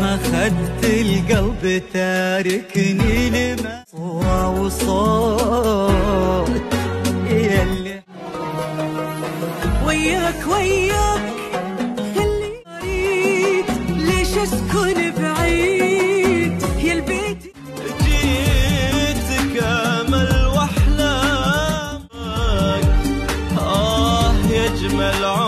ما خدت القلب تاركني لما وصوت يلي وياك وياك اللي اريد ليش أسكن بعيد؟ يا البيت جيتك امل وأحلامك. آه يجمل عمر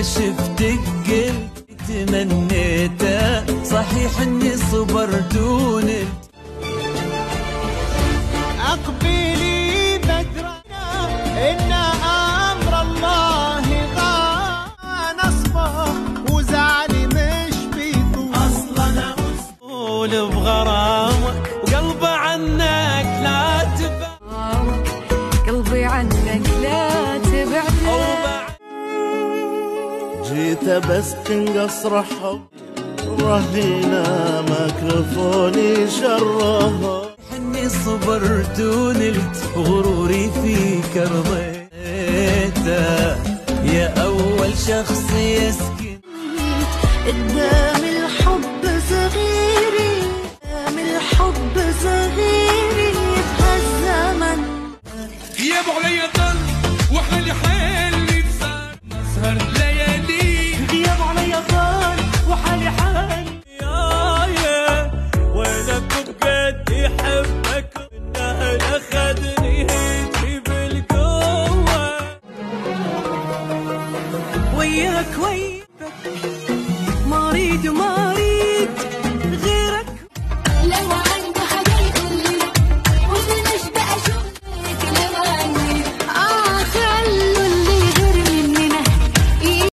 نظرة شفتك قلت تمنيته صحيح إني صبرت ونلت أقبلي بدرنا إن أمر الله غان اصبر وزعلي مش بيطول أصلا مسؤول بغرامك جيت بس قصر حب رهينا ميكروفوني شرها إني صبرت ونلت غروري فيك رضيته يا أول شخص يسكن. قدام الحب صغيري قدام الحب صغيري بهالزمن غيابه عليا وياك وياك ما اريد ما